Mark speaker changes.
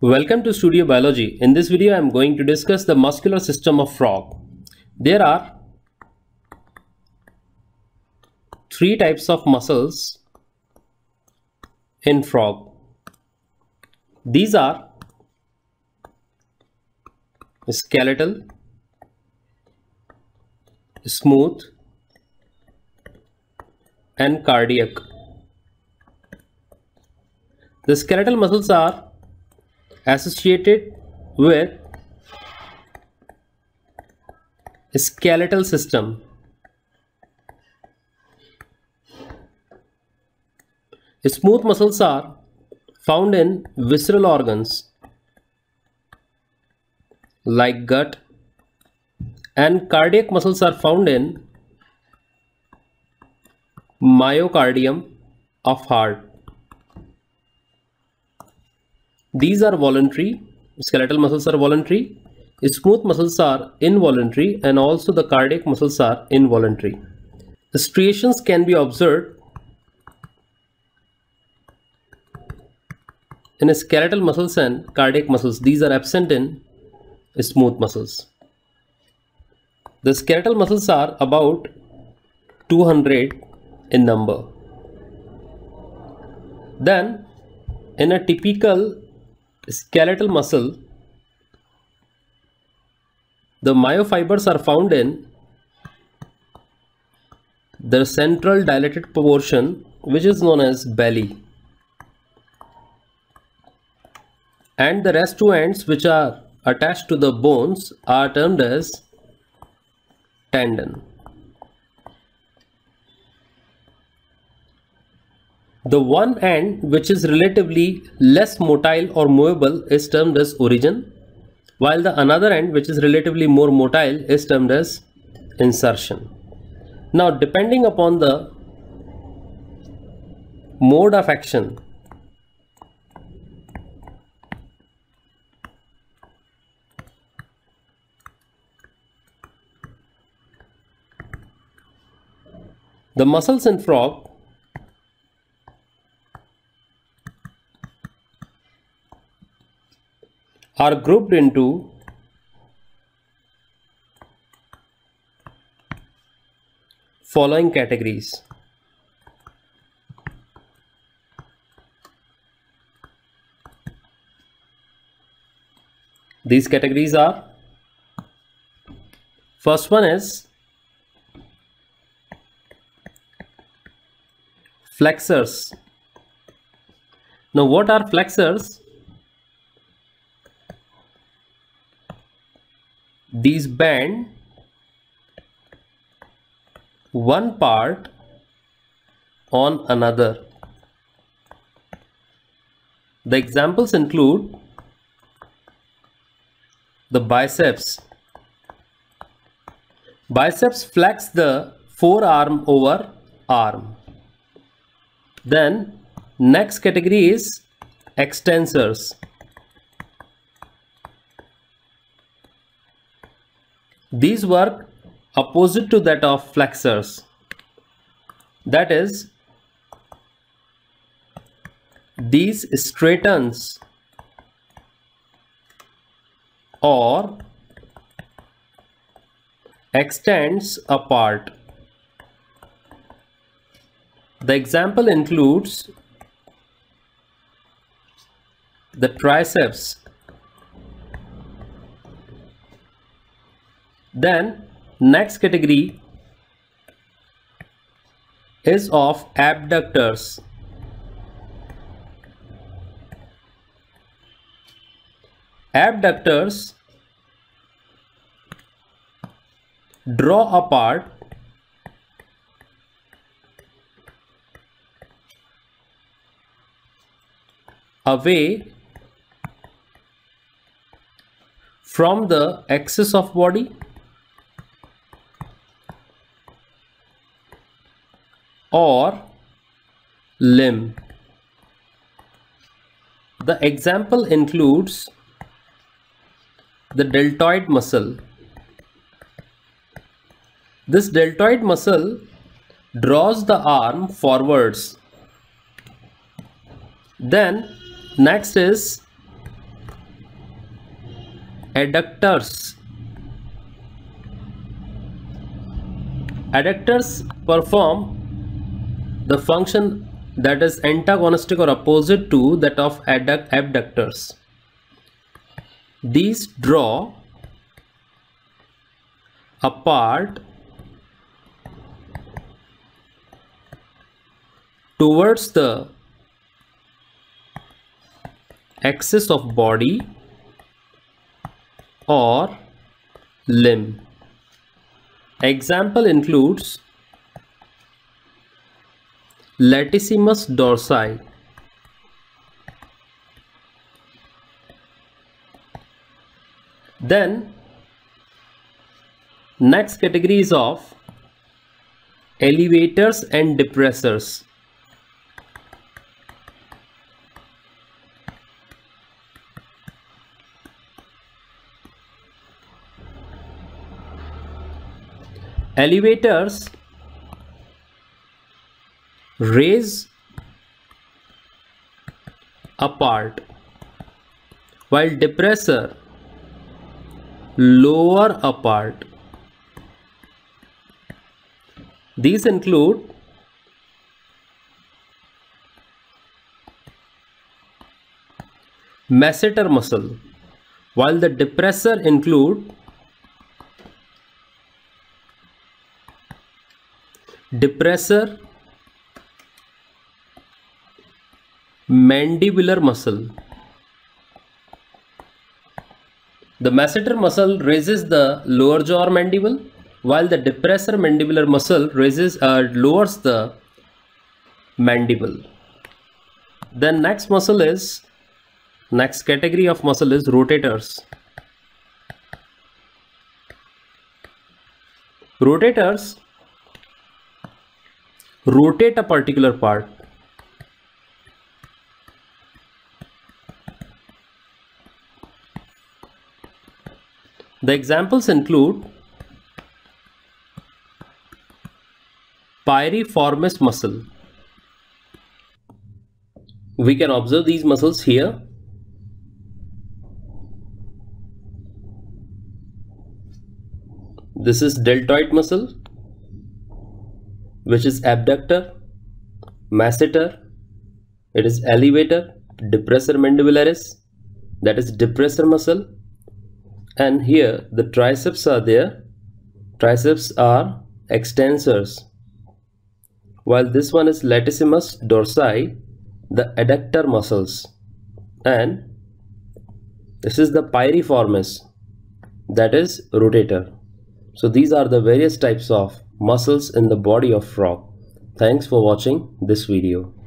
Speaker 1: Welcome to Studio Biology. In this video, I am going to discuss the muscular system of frog. There are three types of muscles in frog. These are skeletal, smooth, and cardiac. The skeletal muscles are associated with skeletal system. Smooth muscles are found in visceral organs like gut and cardiac muscles are found in myocardium of heart. These are voluntary, skeletal muscles are voluntary, smooth muscles are involuntary and also the cardiac muscles are involuntary. The striations can be observed in skeletal muscles and cardiac muscles. These are absent in smooth muscles. The skeletal muscles are about 200 in number. Then in a typical skeletal muscle, the myofibers are found in the central dilated portion which is known as belly and the rest two ends which are attached to the bones are termed as tendon. The one end which is relatively less motile or movable is termed as origin while the another end which is relatively more motile is termed as insertion. Now depending upon the mode of action the muscles in frog are grouped into following categories. These categories are first one is flexors. Now what are flexors? These bend one part on another. The examples include the biceps. Biceps flex the forearm over arm. Then next category is extensors. These work opposite to that of flexors. That is, these straightens or extends apart. The example includes the triceps Then next category is of abductors. Abductors draw apart away from the axis of body or limb. The example includes the deltoid muscle. This deltoid muscle draws the arm forwards. Then next is adductors adductors perform the function that is antagonistic or opposite to that of abductors these draw apart towards the axis of body or limb. Example includes latissimus dorsi Then next categories of elevators and depressors. Elevators raise apart while depressor lower apart. These include masseter muscle, while the depressor include depressor mandibular muscle The masseter muscle raises the lower jaw or mandible while the depressor mandibular muscle raises uh, lowers the mandible. Then next muscle is next category of muscle is rotators. Rotators rotate a particular part The examples include piriformis muscle. We can observe these muscles here. This is deltoid muscle, which is abductor, masseter, it is elevator, depressor mandibularis, that is depressor muscle, and here the triceps are there. Triceps are extensors. While this one is latissimus dorsi the adductor muscles. And this is the piriformis that is rotator. So these are the various types of muscles in the body of frog. Thanks for watching this video